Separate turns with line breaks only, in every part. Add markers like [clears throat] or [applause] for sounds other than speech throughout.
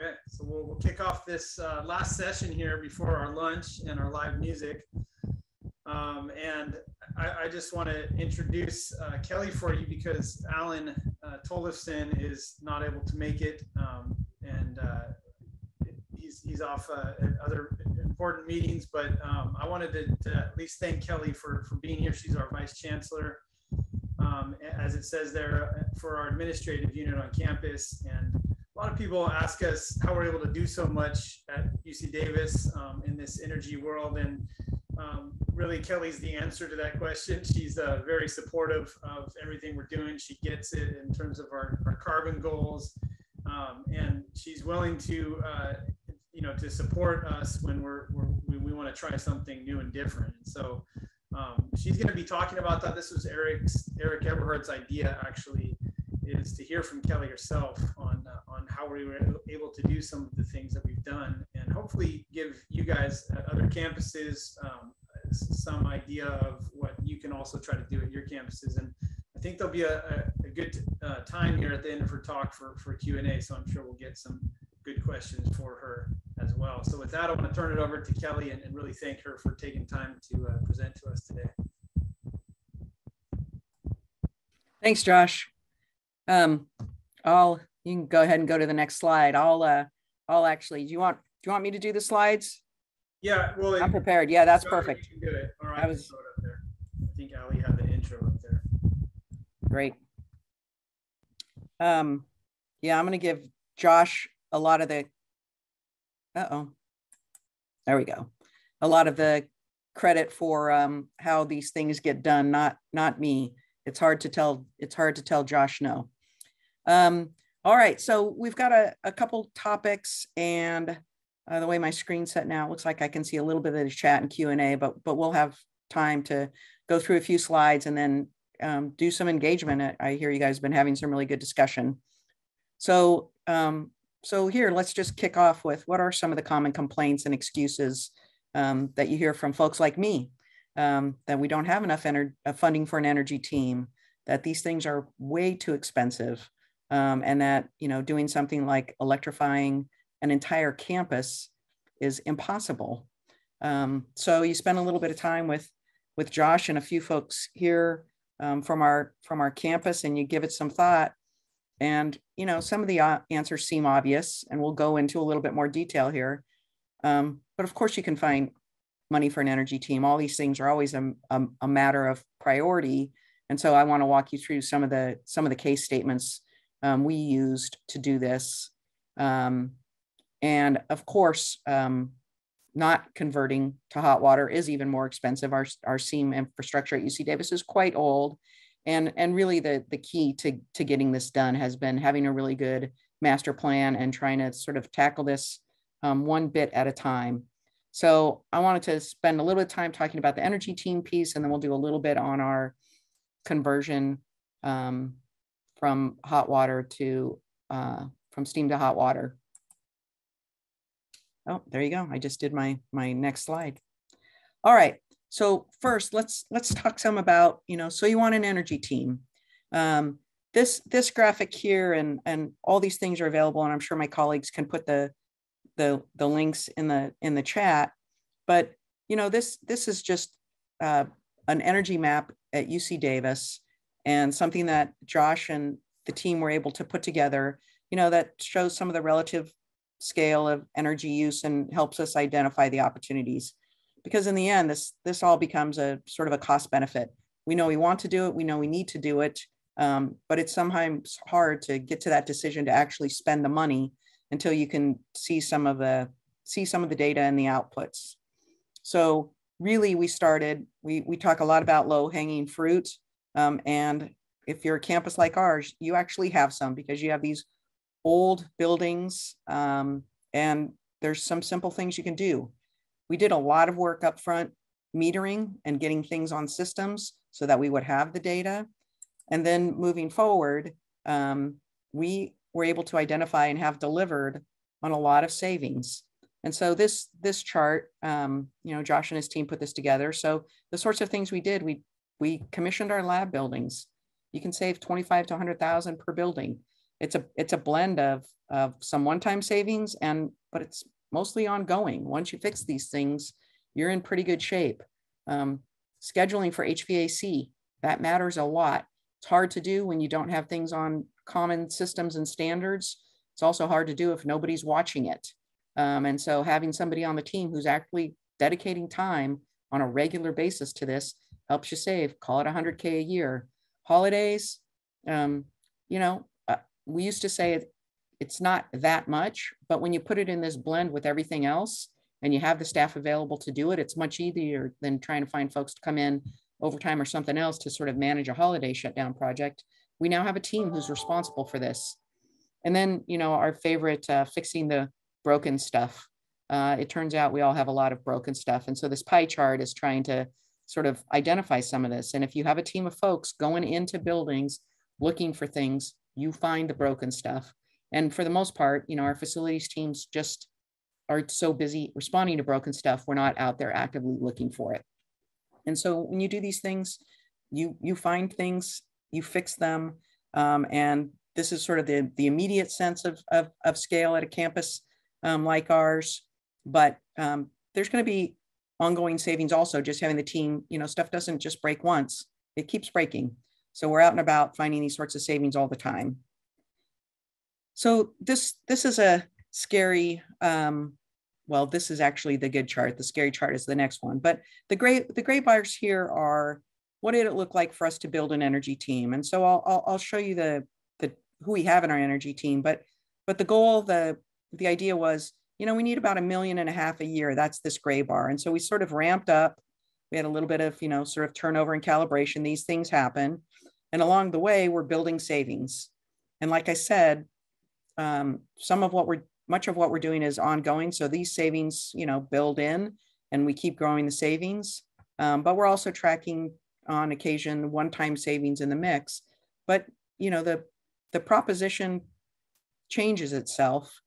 Okay, so we'll, we'll kick off this uh, last session here before our lunch and our live music. Um, and I, I just want to introduce uh, Kelly for you because Alan uh, Tollefson is not able to make it. Um, and uh, he's, he's off uh, at other important meetings, but um, I wanted to, to, at least thank Kelly for, for being here. She's our Vice Chancellor, um, as it says there, uh, for our administrative unit on campus. And lot of people ask us how we're able to do so much at UC Davis um, in this energy world. And um, really, Kelly's the answer to that question. She's uh, very supportive of everything we're doing. She gets it in terms of our, our carbon goals. Um, and she's willing to uh, you know to support us when we're, we're we, we want to try something new and different. And so um, she's going to be talking about that. This was Eric's Eric Eberhardt's idea actually is to hear from Kelly herself on uh, on how we were able to do some of the things that we've done, and hopefully give you guys at other campuses um, some idea of what you can also try to do at your campuses. And I think there'll be a, a, a good uh, time here at the end of her talk for for Q and A. So I'm sure we'll get some good questions for her as well. So with that, I want to turn it over to Kelly and, and really thank her for taking time to uh, present to us today.
Thanks, Josh. Um, I'll you can go ahead and go to the next slide. I'll uh, I'll actually. Do you want do you want me to do the slides?
Yeah, well,
I'm prepared. Yeah, that's perfect.
All right, I was. I think Ali had the intro up there.
Great. Um, yeah, I'm going to give Josh a lot of the uh-oh. There we go. A lot of the credit for um, how these things get done, not not me. It's hard to tell. It's hard to tell Josh no. Um, all right, so we've got a, a couple topics, and uh, the way my screen's set now, it looks like I can see a little bit of the chat and Q and A, but but we'll have time to go through a few slides and then um, do some engagement. I hear you guys have been having some really good discussion. So um, so here, let's just kick off with what are some of the common complaints and excuses um, that you hear from folks like me um, that we don't have enough uh, funding for an energy team, that these things are way too expensive, um, and that you know doing something like electrifying an entire campus is impossible. Um, so you spend a little bit of time with with Josh and a few folks here um, from our from our campus, and you give it some thought and, you know, some of the uh, answers seem obvious, and we'll go into a little bit more detail here. Um, but of course, you can find money for an energy team. All these things are always a, a, a matter of priority. And so I want to walk you through some of the some of the case statements um, we used to do this. Um, and of course, um, not converting to hot water is even more expensive. Our, our SEAM infrastructure at UC Davis is quite old and and really the the key to to getting this done has been having a really good master plan and trying to sort of tackle this um, one bit at a time so i wanted to spend a little bit of time talking about the energy team piece and then we'll do a little bit on our conversion um, from hot water to uh, from steam to hot water oh there you go i just did my my next slide all right so first, let's let's talk some about you know. So you want an energy team. Um, this this graphic here and and all these things are available, and I'm sure my colleagues can put the the the links in the in the chat. But you know this this is just uh, an energy map at UC Davis and something that Josh and the team were able to put together. You know that shows some of the relative scale of energy use and helps us identify the opportunities because in the end this this all becomes a sort of a cost benefit we know we want to do it we know we need to do it um, but it's sometimes hard to get to that decision to actually spend the money until you can see some of the see some of the data and the outputs so really we started we we talk a lot about low hanging fruit um, and if you're a campus like ours you actually have some because you have these old buildings um, and there's some simple things you can do we did a lot of work up front metering and getting things on systems so that we would have the data. And then moving forward, um, we were able to identify and have delivered on a lot of savings. And so this this chart, um, you know, Josh and his team put this together. So the sorts of things we did, we we commissioned our lab buildings. You can save 25 to 100,000 per building. it's a it's a blend of of some one-time savings and but it's mostly ongoing. Once you fix these things, you're in pretty good shape. Um, scheduling for HVAC that matters a lot. It's hard to do when you don't have things on common systems and standards. It's also hard to do if nobody's watching it. Um, and so having somebody on the team who's actually dedicating time on a regular basis to this helps you save. Call it 100K a year. Holidays, um, you know, uh, we used to say it, it's not that much, but when you put it in this blend with everything else and you have the staff available to do it, it's much easier than trying to find folks to come in overtime or something else to sort of manage a holiday shutdown project. We now have a team who's responsible for this. And then, you know, our favorite, uh, fixing the broken stuff. Uh, it turns out we all have a lot of broken stuff. And so this pie chart is trying to sort of identify some of this. And if you have a team of folks going into buildings looking for things, you find the broken stuff. And for the most part, you know, our facilities teams just are so busy responding to broken stuff, we're not out there actively looking for it. And so when you do these things, you you find things, you fix them, um, and this is sort of the the immediate sense of of, of scale at a campus um, like ours. But um, there's going to be ongoing savings also. Just having the team, you know, stuff doesn't just break once; it keeps breaking. So we're out and about finding these sorts of savings all the time. So this this is a scary um, well, this is actually the good chart. The scary chart is the next one. But the gray, the gray bars here are what did it look like for us to build an energy team? And so I'll, I'll, I'll show you the, the who we have in our energy team. But but the goal, the the idea was, you know, we need about a million and a half a year. That's this gray bar. And so we sort of ramped up. We had a little bit of, you know, sort of turnover and calibration. These things happen. And along the way, we're building savings. And like I said, um, some of what we're much of what we're doing is ongoing. So these savings, you know, build in and we keep growing the savings. Um, but we're also tracking on occasion one-time savings in the mix. But you know, the the proposition changes itself.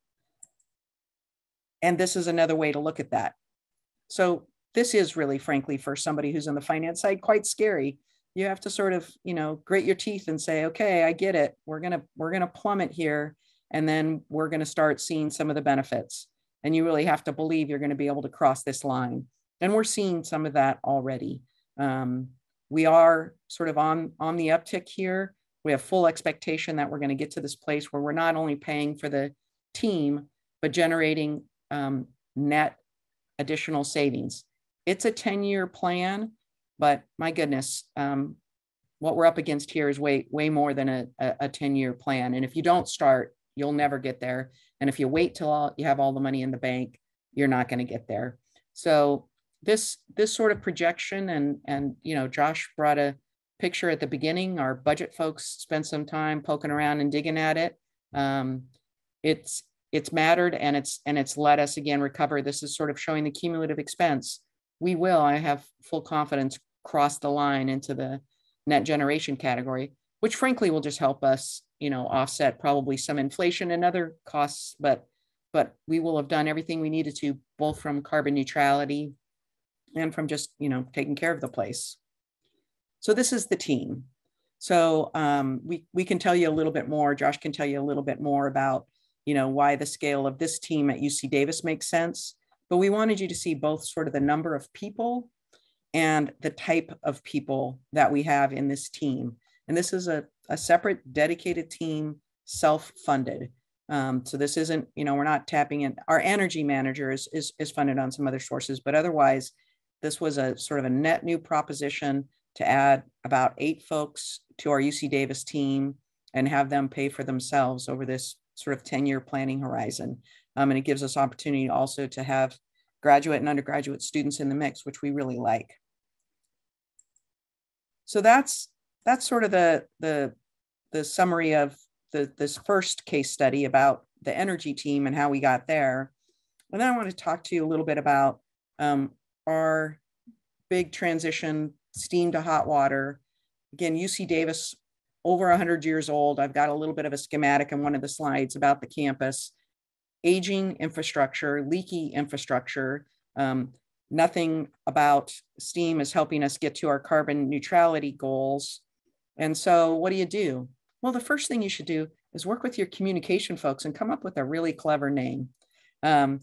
And this is another way to look at that. So this is really, frankly, for somebody who's on the finance side, quite scary. You have to sort of, you know, grit your teeth and say, okay, I get it. We're gonna we're gonna plummet here and then we're to start seeing some of the benefits. And you really have to believe you're going to be able to cross this line. And we're seeing some of that already. Um, we are sort of on, on the uptick here. We have full expectation that we're going to get to this place where we're not only paying for the team, but generating um, net additional savings. It's a 10 year plan, but my goodness, um, what we're up against here is way, way more than a, a 10 year plan. And if you don't start, you'll never get there. And if you wait till all, you have all the money in the bank, you're not going to get there. So this this sort of projection and and you know Josh brought a picture at the beginning. Our budget folks spent some time poking around and digging at it. Um, it's it's mattered and it's and it's let us again recover. This is sort of showing the cumulative expense. We will, I have full confidence, cross the line into the net generation category, which frankly will just help us you know, offset probably some inflation and other costs, but but we will have done everything we needed to, both from carbon neutrality and from just, you know, taking care of the place. So this is the team. So um, we, we can tell you a little bit more, Josh can tell you a little bit more about, you know, why the scale of this team at UC Davis makes sense. But we wanted you to see both sort of the number of people and the type of people that we have in this team. And this is a, a separate dedicated team, self-funded. Um, so this isn't, you know, we're not tapping in. Our energy manager is, is, is funded on some other sources, but otherwise, this was a sort of a net new proposition to add about eight folks to our UC Davis team and have them pay for themselves over this sort of 10 year planning horizon. Um, and it gives us opportunity also to have graduate and undergraduate students in the mix, which we really like. So that's that's sort of the the the summary of the this first case study about the energy team and how we got there. And then I want to talk to you a little bit about um, our big transition, steam to hot water. Again, UC Davis, over 100 years old. I've got a little bit of a schematic in one of the slides about the campus. Aging infrastructure, leaky infrastructure. Um, nothing about steam is helping us get to our carbon neutrality goals. And so, what do you do? Well, the first thing you should do is work with your communication folks and come up with a really clever name. Um,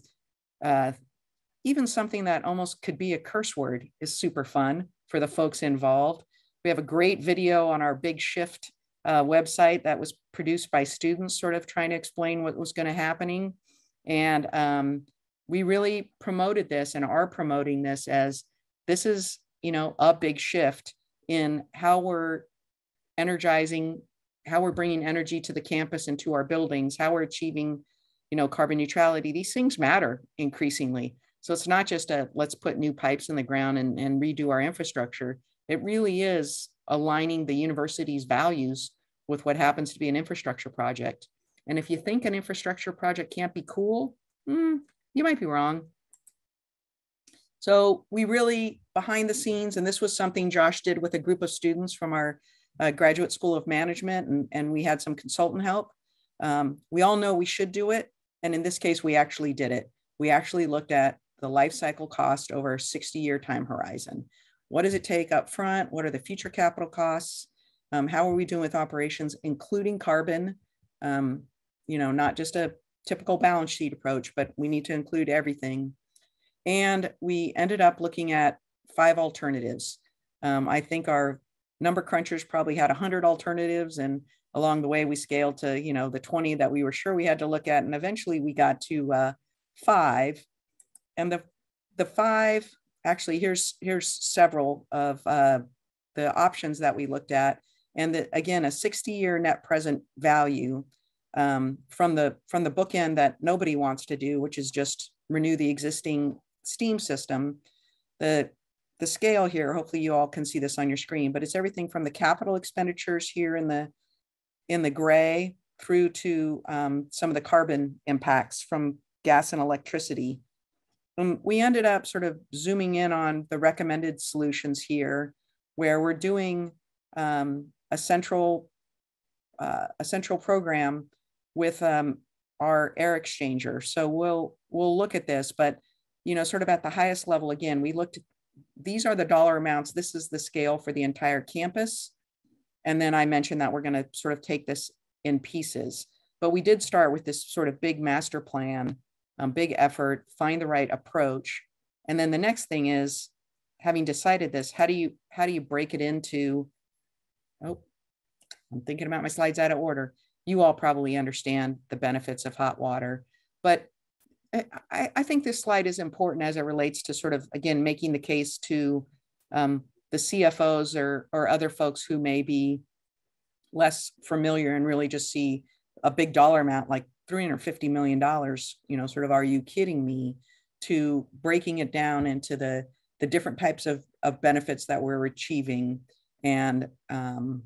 uh, even something that almost could be a curse word is super fun for the folks involved. We have a great video on our Big Shift uh, website that was produced by students, sort of trying to explain what was going to happening. And um, we really promoted this and are promoting this as this is, you know, a big shift in how we're energizing, how we're bringing energy to the campus and to our buildings, how we're achieving, you know, carbon neutrality. These things matter increasingly. So it's not just a let's put new pipes in the ground and, and redo our infrastructure. It really is aligning the university's values with what happens to be an infrastructure project. And if you think an infrastructure project can't be cool, hmm, you might be wrong. So we really behind the scenes, and this was something Josh did with a group of students from our uh, graduate school of management, and, and we had some consultant help. Um, we all know we should do it. And in this case, we actually did it. We actually looked at the life cycle cost over a 60 year time horizon. What does it take up front? What are the future capital costs? Um, how are we doing with operations, including carbon? Um, you know, not just a typical balance sheet approach, but we need to include everything. And we ended up looking at five alternatives. Um, I think our number crunchers probably had 100 alternatives and along the way we scaled to you know the 20 that we were sure we had to look at and eventually we got to uh, five and the the five actually here's here's several of uh, the options that we looked at. And again a 60 year net present value um, from the from the bookend that nobody wants to do which is just renew the existing steam system. The the scale here hopefully you all can see this on your screen but it's everything from the capital expenditures here in the in the gray through to um, some of the carbon impacts from gas and electricity um, we ended up sort of zooming in on the recommended solutions here, where we're doing um, a central uh, a central program with um, our heat exchanger. So we'll we'll look at this, but you know, sort of at the highest level again, we looked. At, these are the dollar amounts. This is the scale for the entire campus, and then I mentioned that we're going to sort of take this in pieces. But we did start with this sort of big master plan um, big effort, find the right approach. And then the next thing is having decided this, how do you how do you break it into oh, I'm thinking about my slides out of order. You all probably understand the benefits of hot water, but I, I think this slide is important as it relates to sort of again making the case to um, the CFOs or or other folks who may be less familiar and really just see a big dollar amount like 350 million dollars you know sort of are you kidding me to breaking it down into the the different types of, of benefits that we're achieving and um,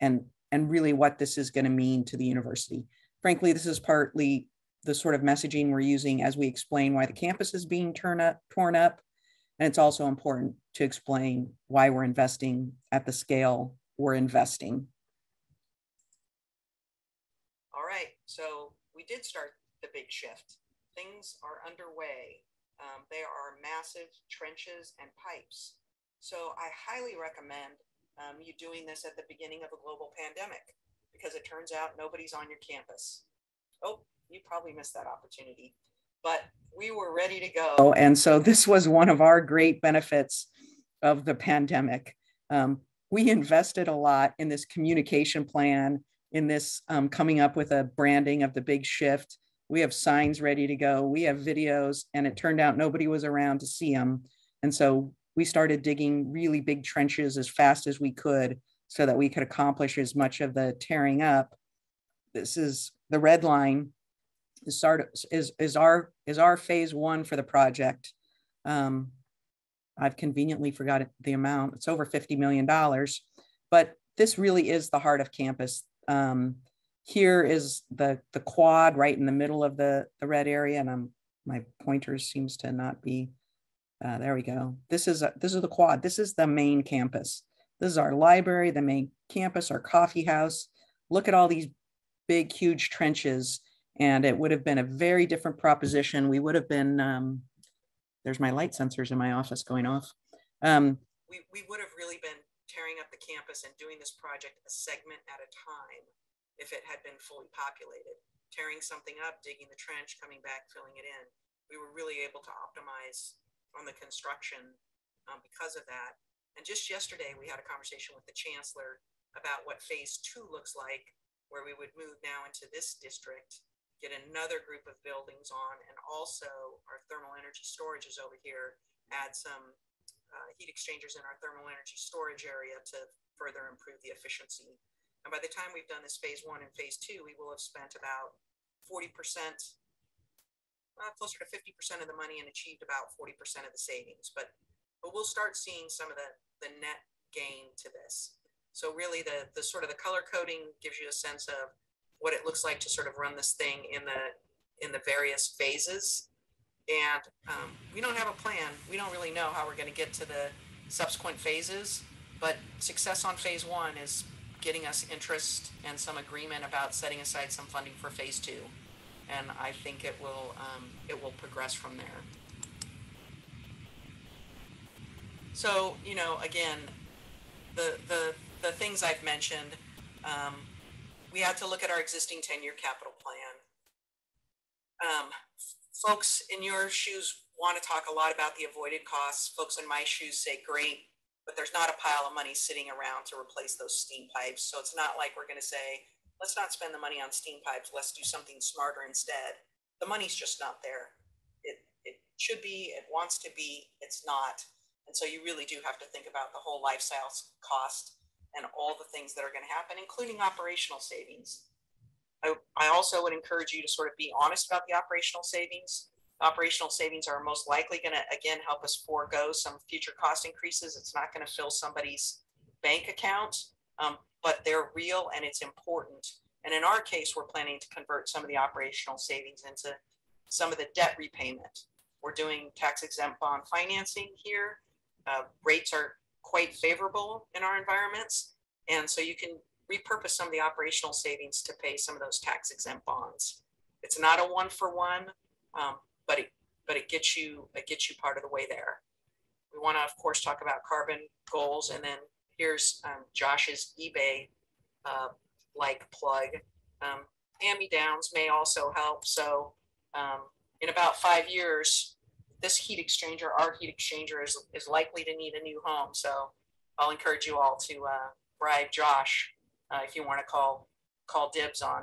and and really what this is going to mean to the university. Frankly this is partly the sort of messaging we're using as we explain why the campus is being torn up torn up and it's also important to explain why we're investing at the scale we're investing. All right so did start the big shift. Things are underway. Um, there are massive trenches and pipes. So I highly recommend um, you doing this at the beginning of a global pandemic because it turns out nobody's on your campus. Oh, you probably missed that opportunity, but we were ready to go. And so this was one of our great benefits of the pandemic. Um, we invested a lot in this communication plan in this um, coming up with a branding of the big shift. We have signs ready to go. We have videos, and it turned out nobody was around to see them. And so we started digging really big trenches as fast as we could so that we could accomplish as much of the tearing up. This is the red line is, start, is, is, our, is our phase one for the project. Um, I've conveniently forgot the amount. It's over $50 million. But this really is the heart of campus. Um, here is the, the quad right in the middle of the, the red area. And I'm, my pointer seems to not be, uh, there we go. This is, a, this is the quad. This is the main campus. This is our library, the main campus, our coffee house. Look at all these big, huge trenches. And it would have been a very different proposition. We would have been, um, there's my light sensors in my office going off. Um, we, we would have really been tearing up the campus and doing this project a segment at a time if it had been fully populated. Tearing something up, digging the trench, coming back, filling it in. We were really able to optimize on the construction um, because of that. And just yesterday, we had a conversation with the chancellor about what phase two looks like, where we would move now into this district, get another group of buildings on, and also our thermal energy storage is over here, add some uh, heat exchangers in our thermal energy storage area to further improve the efficiency and by the time we've done this phase one and phase two, we will have spent about 40%, uh, closer to 50% of the money and achieved about 40% of the savings. But, but we'll start seeing some of the, the net gain to this. So really the, the sort of the color coding gives you a sense of what it looks like to sort of run this thing in the, in the various phases. And um, we don't have a plan. We don't really know how we're going to get to the subsequent phases, but success on phase one is getting us interest and some agreement about setting aside some funding for phase two. And I think it will, um, it will progress from there. So, you know, again, the, the, the things I've mentioned, um, we had to look at our existing 10-year capital plan. Um, folks in your shoes want to talk a lot about the avoided costs. Folks in my shoes say, great, but there's not a pile of money sitting around to replace those steam pipes. So it's not like we're going to say, let's not spend the money on steam pipes, let's do something smarter instead. The money's just not there. It, it should be, it wants to be, it's not. And so you really do have to think about the whole life cycle cost and all the things that are going to happen, including operational savings. I, I also would encourage you to sort of be honest about the operational savings operational savings are most likely going to, again, help us forego some future cost increases. It's not going to fill somebody's bank account, um, but they're real and it's important. And in our case, we're planning to convert some of the operational savings into some of the debt repayment. We're doing tax exempt bond financing here. Uh, rates are quite favorable in our environments. And so you can repurpose some of the operational savings to pay some of those tax exempt bonds. It's not a one for one, um, but it but it gets you it gets you part of the way there. We want to of course talk about carbon goals, and then here's um, Josh's eBay uh, like plug. Um, hand-me-downs may also help. So um, in about five years, this heat exchanger, our heat exchanger, is is likely to need a new home. So I'll encourage you all to uh, bribe Josh uh, if you want to call call dibs on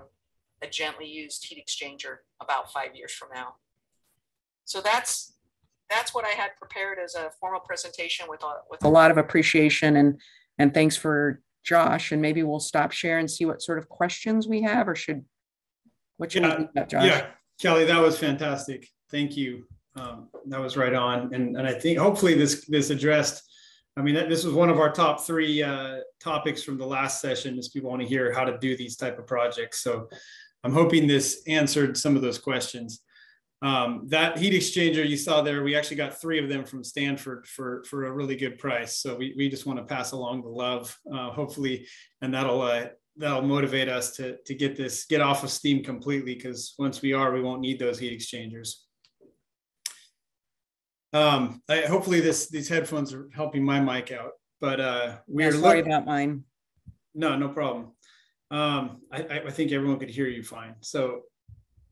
a gently used heat exchanger about five years from now. So that's that's what I had prepared as a formal presentation with a, with a lot of appreciation and and thanks for Josh. And maybe we'll stop share and see what sort of questions we have, or should what should
yeah, about, Josh? Yeah, Kelly, that was fantastic. Thank you. Um, that was right on, and and I think hopefully this this addressed. I mean, this was one of our top three uh, topics from the last session. Is people want to hear how to do these type of projects. So I'm hoping this answered some of those questions. Um, that heat exchanger you saw there, we actually got three of them from Stanford for, for a really good price. So we, we just want to pass along the love, uh, hopefully, and that'll uh, that'll motivate us to, to get this, get off of steam completely, because once we are, we won't need those heat exchangers. Um, I, hopefully this these headphones are helping my mic out, but uh,
we yeah, are sorry about mine.
No, no problem. Um, I, I think everyone could hear you fine. So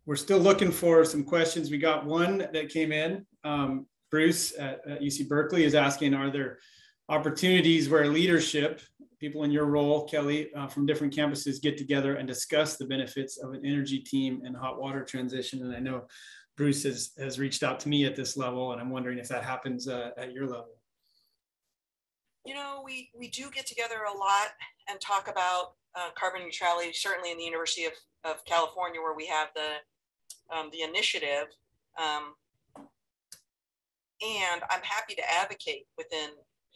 we're still looking for some questions. We got one that came in. Um, Bruce at, at, UC Berkeley is asking, are there opportunities where leadership, people in your role, Kelly, uh, from different campuses get together and discuss the benefits of an energy team and hot water transition? And I know Bruce has, has reached out to me at this level, and I'm wondering if that happens uh, at your level.
You know, we, we do get together a lot and talk about uh, carbon neutrality, certainly in the University of, of California, where we have the um, the initiative. Um, and I'm happy to advocate within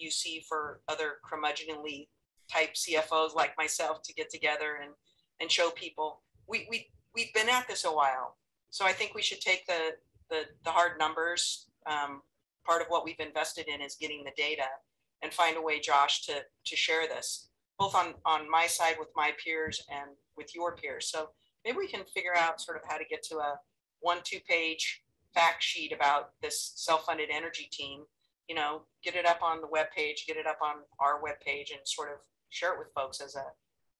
UC for other curmudgeonly type CFOs like myself to get together and, and show people we, we, we've been at this a while. So I think we should take the, the, the hard numbers. Um, part of what we've invested in is getting the data and find a way, Josh, to, to share this, both on, on my side with my peers and with your peers. So maybe we can figure out sort of how to get to a one, two page fact sheet about this self-funded energy team, you know, get it up on the web page, get it up on our web page and sort of share it with folks as a,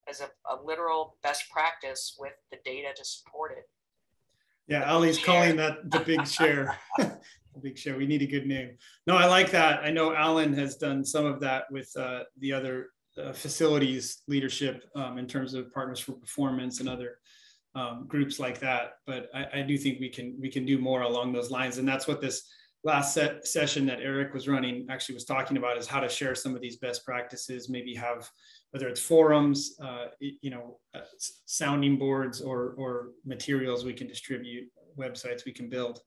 as a, a literal best practice with the data to support it.
Yeah, Ali's calling that the big share. [laughs] the big share. We need a good name. No, I like that. I know Alan has done some of that with uh, the other uh, facilities leadership um, in terms of partners for performance and other um, groups like that. But I, I, do think we can we can do more along those lines, and that's what this last set session that Eric was running actually was talking about is how to share some of these best practices. Maybe have whether it's forums, uh, you know, uh, sounding boards or, or materials we can distribute, websites we can build.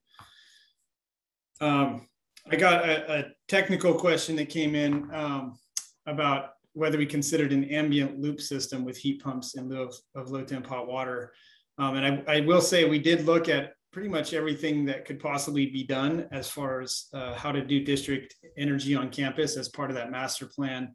Um, I got a, a, technical question that came in um, about whether we considered an ambient loop system with heat pumps in lieu of, of low temp hot water. Um, and I, I, will say we did look at pretty much everything that could possibly be done as far as uh, how to do district energy on campus as part of that master plan.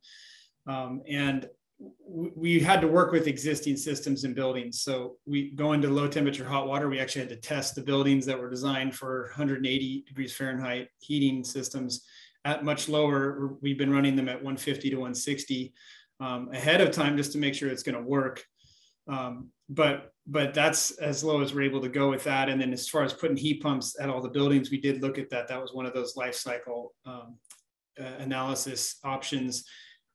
Um, and we had to work with existing systems and buildings. So we go into low temperature hot water. We actually had to test the buildings that were designed for 180 degrees Fahrenheit heating systems at much lower. We've been running them at 150 to 160 um, ahead of time just to make sure it's going to work. Um, but but that's as low as we're able to go with that. And then as far as putting heat pumps at all the buildings, we did look at that. That was one of those life cycle um, uh, analysis options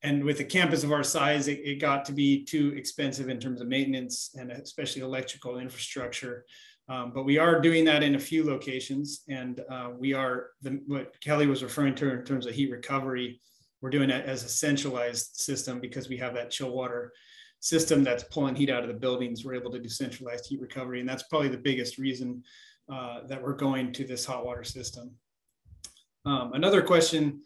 and with a campus of our size, it, it, got to be too expensive in terms of maintenance and especially electrical infrastructure. Um, but we are doing that in a few locations, and uh, we are the, what Kelly was referring to in terms of heat recovery. We're doing it as a centralized system because we have that chill water system that's pulling heat out of the buildings. We're able to do centralized heat recovery, and that's probably the biggest reason uh, that we're going to this hot water system. Um, another question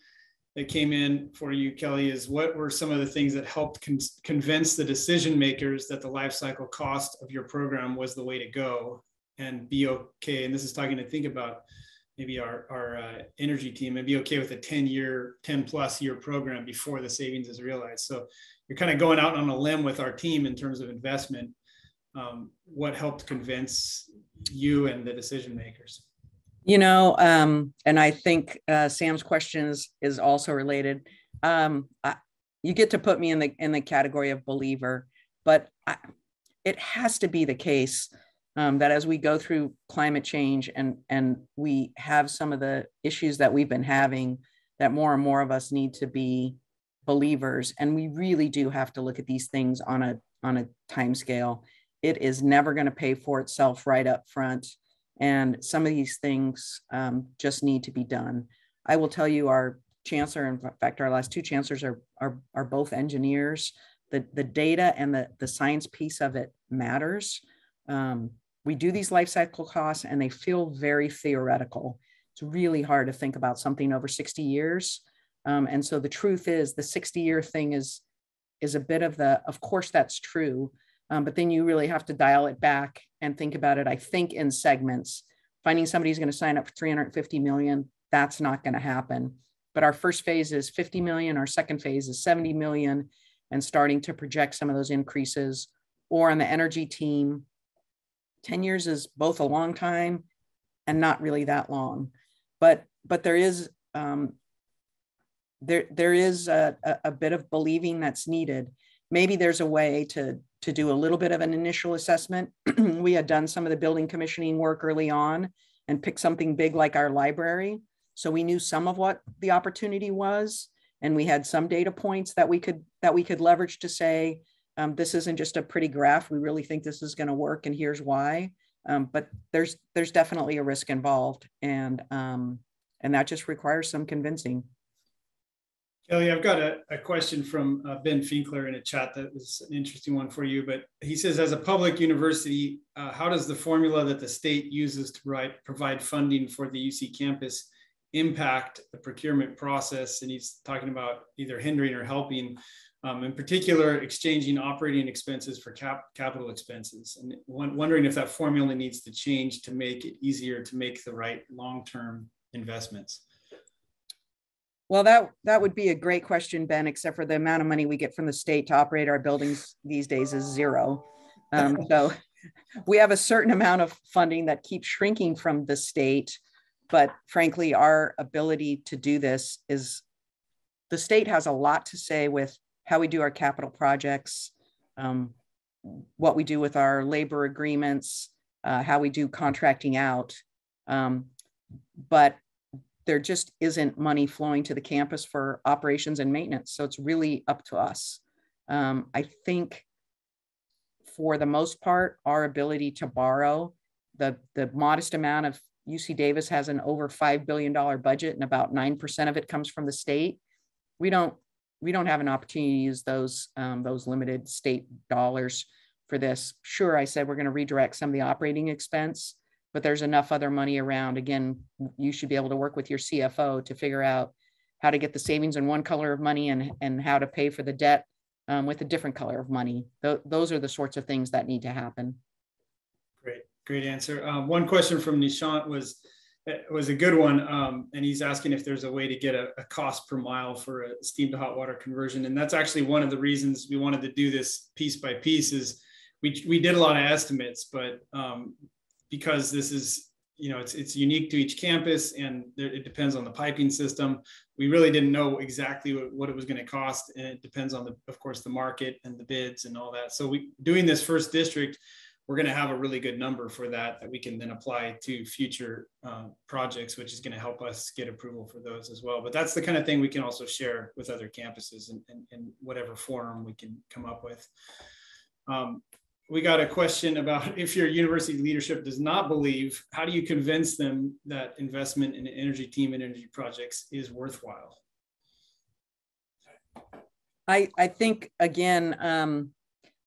that came in for you, Kelly, is what were some of the things that helped con convince the decision makers that the life cycle cost of your program was the way to go and be okay? And this is talking to think about maybe our, our uh, energy team and be okay with a 10 year, 10 plus year program before the savings is realized. So you're kind of going out on a limb with our team in terms of investment. Um, what helped convince you and the decision makers?
You know, um, and I think uh, Sam's questions is also related. Um, I, you get to put me in the in the category of believer, but I, it has to be the case um, that as we go through climate change and and we have some of the issues that we've been having, that more and more of us need to be believers, and we really do have to look at these things on a on a time scale. It is never going to pay for itself right up front and some of these things um, just need to be done. I will tell you, our chancellor, in fact, our last two chancellors are, are, are both engineers. The, the data and the, the science piece of it matters. Um, we do these life cycle costs and they feel very theoretical. It's really hard to think about something over 60 years. Um, and so the truth is the 60 year thing is, is a bit of the, of course that's true, um, but then you really have to dial it back and think about it, I think, in segments. Finding somebody who's going to sign up for 350 million, that's not going to happen. But our first phase is 50 million, our second phase is 70 million, and starting to project some of those increases. Or on the energy team, 10 years is both a long time and not really that long. But but there is um, there there is a, a bit of believing that's needed. Maybe there's a way to to do a little bit of an initial assessment. [clears throat] we had done some of the building commissioning work early on and picked something big like our library. So we knew some of what the opportunity was. And we had some data points that we could that we could leverage to say, um, this isn't just a pretty graph. We really think this is going to work, and here's why. Um, but there's there's definitely a risk involved, and um, and that just requires some convincing.
Kelly, I've got a, a question from uh, Ben Finkler in a chat that was an interesting one for you. But he says, as a public university, uh, how does the formula that the state uses to provide, provide funding for the UC campus impact the procurement process? And he's talking about either hindering or helping, um, in particular, exchanging operating expenses for cap, capital expenses. And wondering if that formula needs to change to make it easier to make the right long-term investments.
Well, that that would be a great question, Ben. Except for the amount of money we get from the state to operate our buildings these days is zero. Um, [laughs] so we have a certain amount of funding that keeps shrinking from the state, but frankly, our ability to do this is the state has a lot to say with how we do our capital projects. um, what we do with our labor agreements, uh, how we do contracting out. Um, but there just isn't money flowing to the campus for operations and maintenance. So it's really up to us. Um, I think for the most part, our ability to borrow the, the modest amount of UC Davis has an over $5 billion budget and about 9% of it comes from the state. We don't, we don't have an opportunity to use those, um, those limited state dollars for this. Sure, I said we're going to redirect some of the operating expense, but there's enough other money around. Again, you should be able to work with your CFO to figure out how to get the savings in one color of money and, and how to pay for the debt um, with a different color of money. Th- those are the sorts of things that need to happen.
Great, great answer. Um, one question from Nishant was eh, was a good one, um, and he's asking if there's a way to get a, a, cost per mile for a steam to hot water conversion, and that's actually one of the reasons we wanted to do this piece by piece. Is we we did a lot of estimates, but um, because this is you know it's it's unique to each campus and there, it depends on the piping system. We really didn't know exactly what, what it was going to cost and it depends on the of course the market and the bids and all that. So we doing this first district we're going to have a really good number for that that we can then apply to future uh, projects which is going to help us get approval for those as well. But that's the kind of thing we can also share with other campuses in, in, in whatever forum we can come up with. Um, we got a question about [laughs] if your university leadership does not believe, how do you convince them that investment in energy team and energy projects is worthwhile?
I, I think again, um,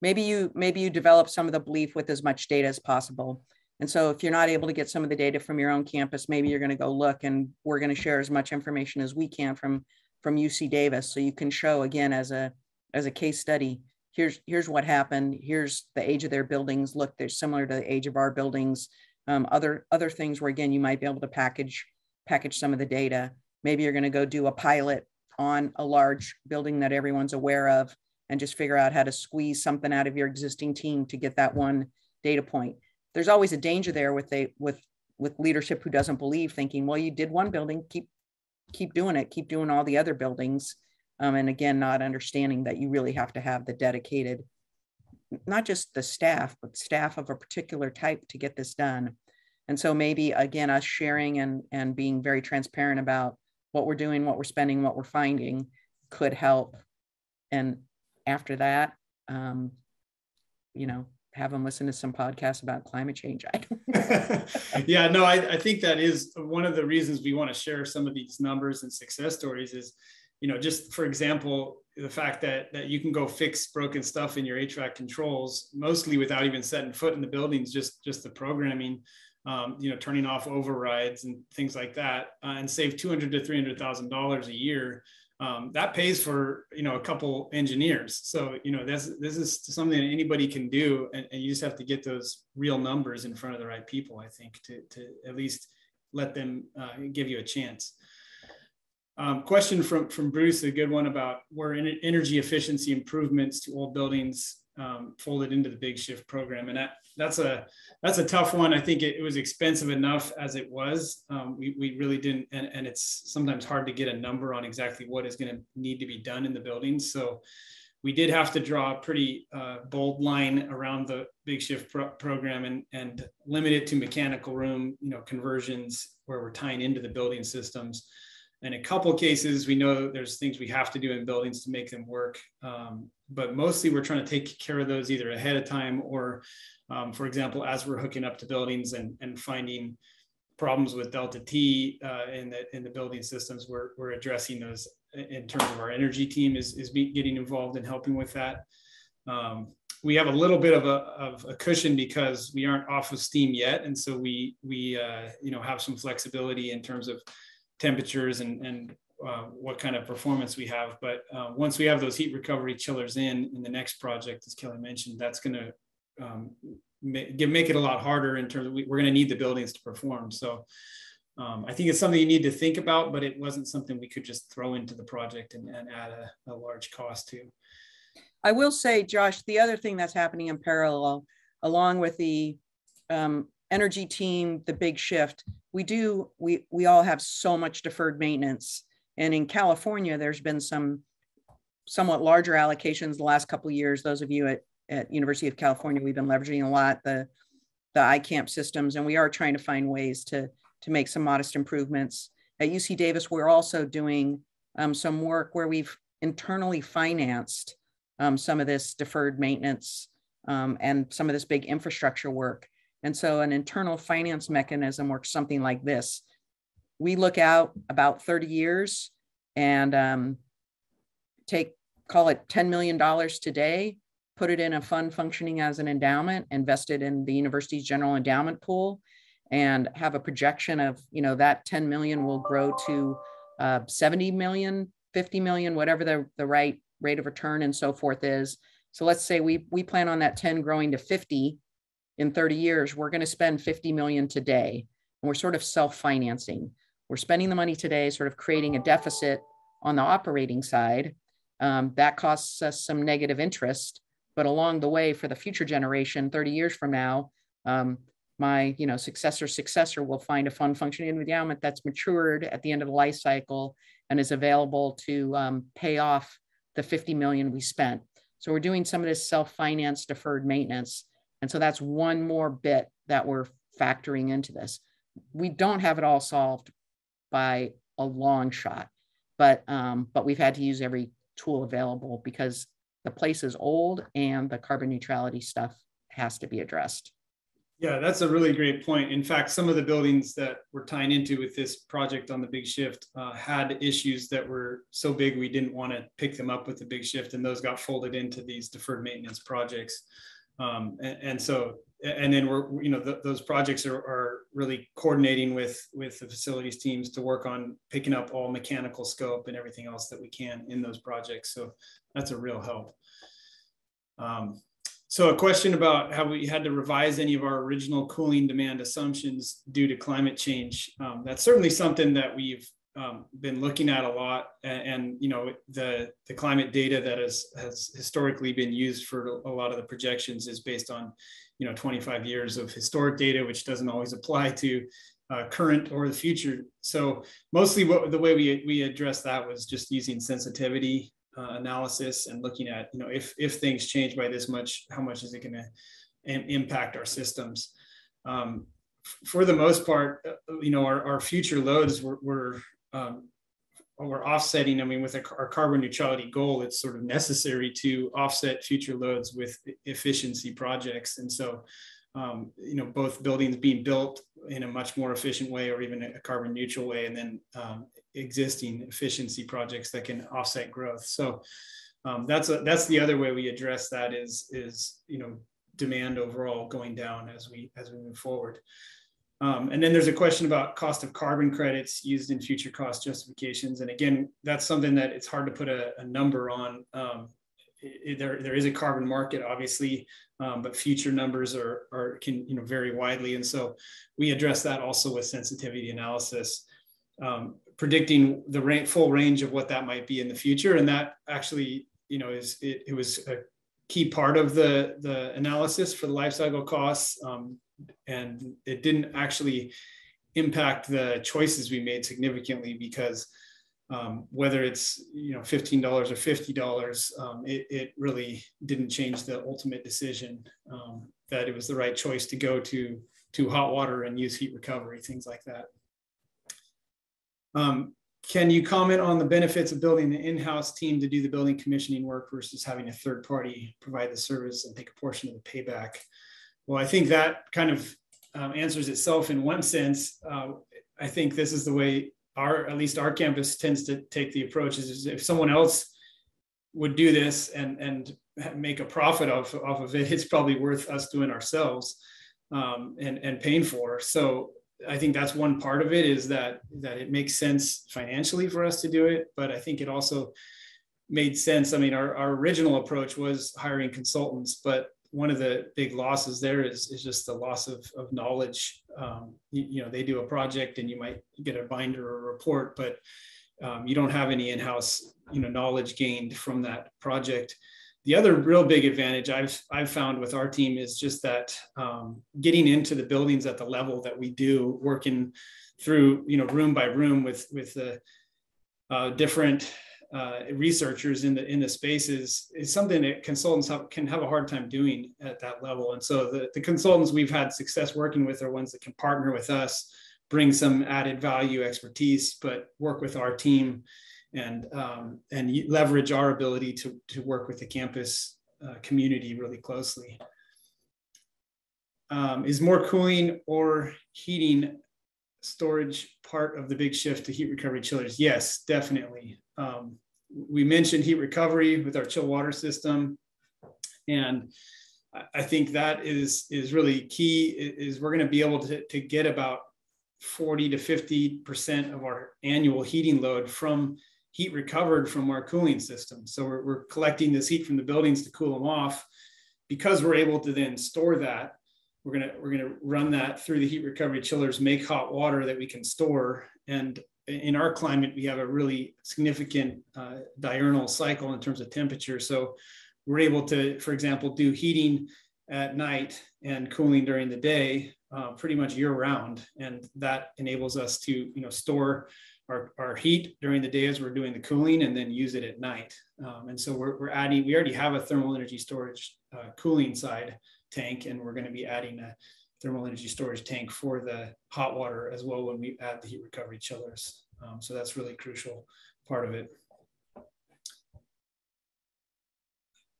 maybe you maybe you develop some of the belief with as much data as possible. And so if you're not able to get some of the data from your own campus, maybe you're going to go look and we're going to share as much information as we can from from UC Davis. So you can show again as a as a case study here's here's what happened. Here's the age of their buildings. Look they're similar to the age of our buildings. Um, other other things where again you might be able to package package some of the data. Maybe you're going to go do a pilot on a large building that everyone's aware of and just figure out how to squeeze something out of your existing team to get that one data point. There's always a danger there with a with with leadership who doesn't believe thinking well you did one building. Keep keep doing it. Keep doing all the other buildings um, and again, not understanding that you really have to have the dedicated, not just the staff, but staff of a particular type to get this done. And so maybe again, us sharing and, and being very transparent about what we're doing, what we're spending, what we're finding could help. And after that, um, you know, have them listen to some podcasts about climate change. [laughs]
yeah, no, I, I think that is one of the reasons we want to share some of these numbers and success stories is you know, just for example, the fact that that you can go fix broken stuff in your HVAC controls, mostly without even setting foot in the buildings, just just the programming, um, you know, turning off overrides and things like that, uh, and save two hundred to three hundred thousand dollars a year. Um, that pays for you know a couple engineers. So you know this this is something that anybody can do, and, and you just have to get those real numbers in front of the right people. I think to to at least let them uh, give you a chance. Um, question from, from Bruce, a good one about where energy efficiency improvements to old buildings um, folded into the big shift program. And that, that's a that's a tough one. I think it, it was expensive enough as it was. Um, we, we really didn't, and, and it's sometimes hard to get a number on exactly what is going to need to be done in the buildings. So we did have to draw a pretty uh, bold line around the big shift pro- program and, and limit it to mechanical room, you know, conversions where we're tying into the building systems. In a couple cases, we know there's things we have to do in buildings to make them work. Um, but mostly we're trying to take care of those either ahead of time or, um, for example, as we're hooking up to buildings and, and finding problems with Delta T uh, in, the, in the building systems, we're, we're addressing those in terms of our energy team is, is getting involved in helping with that. Um, we have a little bit of a, of a cushion because we aren't off of steam yet. And so we, we uh, you know, have some flexibility in terms of temperatures and, and uh, what kind of performance we have. But uh, once we have those heat recovery chillers in in the next project, as Kelly mentioned, that's going to um, make, make it a lot harder in terms of we, are going to need the buildings to perform. So um, I think it's something you need to think about, but it wasn't something we could just throw into the project and, and add a, a large cost to.
I will say, Josh, the other thing that's happening in parallel, along with the um, energy team, the big shift, we do, we, we all have so much deferred maintenance. And in California, there's been some somewhat larger allocations the last couple years. Those of you at, at University of California, we've been leveraging a lot the the iCamp systems, and we are trying to find ways to to make some modest improvements. At UC Davis, we're also doing um, some work where we've internally financed um, some of this deferred maintenance um, and some of this big infrastructure work. And so an internal finance mechanism works something like this. We look out about 30 years and um, take, call it $10 million today, put it in a fund functioning as an endowment, invested in the university's general endowment pool, and have a projection of, you know, that 10 million will grow to uh, 70 million, 50 million, whatever the, the right rate of return and so forth is. So let's say we, we plan on that 10 growing to 50 in 30 years, we're going to spend 50 million today. And we're sort of self-financing. We're spending the money today, sort of creating a deficit on the operating side. Um, that costs us some negative interest, but along the way for the future generation, 30 years from now, um, my you know successor successor will find a fund functioning endowment that's matured at the end of the life cycle and is available to um, pay off the 50 million we spent. So we're doing some of this self-finance deferred maintenance. And so that's one more bit that we're factoring into this. We don't have it all solved by a long shot, but um, but we've had to use every tool available because the place is old and the carbon neutrality stuff has to be addressed.
Yeah, that's a really great point. In fact, some of the buildings that we're tying into with this project on the big shift uh, had issues that were so big we didn't want to pick them up with the big shift, and those got folded into these deferred maintenance projects. Um, and, and, so, and then we're, you know, th those projects are, are really coordinating with with the facilities teams to work on picking up all mechanical scope and everything else that we can in those projects. So that's a real help. Um, so a question about how we had to revise any of our original cooling demand assumptions due to climate change. Um, that's certainly something that we've um, been looking at a lot, and, and, you know the the climate data that has has historically been used for a lot of the projections is based on you know 25 years of historic data, which doesn't always apply to uh, current or the future. So mostly what the way we we address that was just using sensitivity uh, analysis and looking at you know if if things change by this much how much is it going to impact our systems um, for the most part uh, you know our, our future loads were, were um, we're offsetting i mean with our carbon neutrality goal it's sort of necessary to offset future loads with efficiency projects. And so um, you know both buildings being built in a much more efficient way or even a carbon neutral way and then um, existing efficiency projects that can offset growth. So um, that's a, that's the other way we address that is is you know demand overall going down as we as we move forward um, and then there's a question about cost of carbon credits used in future cost justifications. And again that's something that it's hard to put a, a number on. Um, it, there, there is a carbon market, obviously, um, but future numbers are, are can you know vary widely, and so we address that also with sensitivity analysis, um, predicting the range, full range of what that might be in the future, and that actually you know is it, it was a key part of the the analysis for the life cycle costs, um, and it didn't actually impact the choices we made significantly because um, whether it's you know $15 or $50 um, it, it, really didn't change the ultimate decision um, that it was the right choice to go to to hot water and use heat recovery things like that. Um, can you comment on the benefits of building an in-house team to do the building commissioning work versus having a third party provide the service and take a portion of the payback well i think that kind of um, answers itself in one sense uh, i think this is the way our at least our campus tends to take the approach is if someone else would do this and and make a profit off, off of it, it's probably worth us doing ourselves um, and and paying for. So I think that's one part of it is that that it makes sense financially for us to do it, but I think it also made sense. I mean, our, our original approach was hiring consultants, but one of the big losses there is, is just the loss of, of knowledge. Um, you, you, know, they do a project and you might get a binder or a report, but um, you don't have any in-house, you know, knowledge gained from that project. The other real big advantage I've, I've found with our team is just that um, getting into the buildings at the level that we do, working through, you know, room by room with, with the uh, different uh, researchers in the in the spaces is, something that consultants have, can have a hard time doing at that level. And so the, the consultants we've had success working with are ones that can partner with us, bring some added value expertise, but work with our team and um, and leverage our ability to, to work with the campus uh, community really closely. Um, is more cooling or heating storage part of the big shift to heat recovery chillers? Yes, definitely. Um, we mentioned heat recovery with our chill water system. And I think that is, is really key is we're going to be able to, to get about 40 to 50% of our annual heating load from heat recovered from our cooling system. So we're, we're collecting this heat from the buildings to cool them off because we're able to then store that we're gonna we're gonna run that through the heat recovery chillers make hot water that we can store and in our climate, we have a really significant uh, diurnal cycle in terms of temperature. So we're able to, for example, do heating at night and cooling during the day uh, pretty much year round. And that enables us to, you know, store our, our heat during the day as we're doing the cooling and then use it at night. Um, and so we're, we're adding, we already have a thermal energy storage uh, cooling side tank, and we're going to be adding a thermal energy storage tank for the hot water as well when we add the heat recovery chillers. Um, so that's really crucial part of it.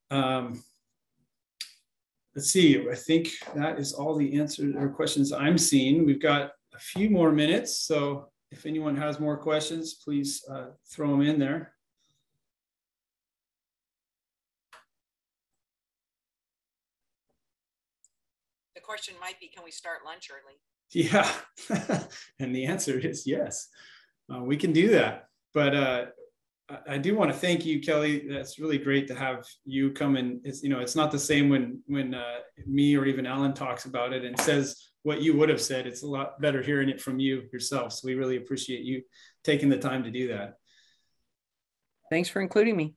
Um, let's see, I think that is all the answers or questions I'm seeing. We've got a few more minutes. So if anyone has more questions, please uh, throw them in there.
The question might be, can we start lunch early?
Yeah. [laughs] and the answer is yes. Uh, we can do that. But uh, I do want to thank you, Kelly. That's really great to have you come and it's, you know, it's not the same when, when uh, me or even Alan talks about it and says what you would have said. It's a lot better hearing it from you yourself. So we really appreciate you taking the time to do that.
Thanks for including me.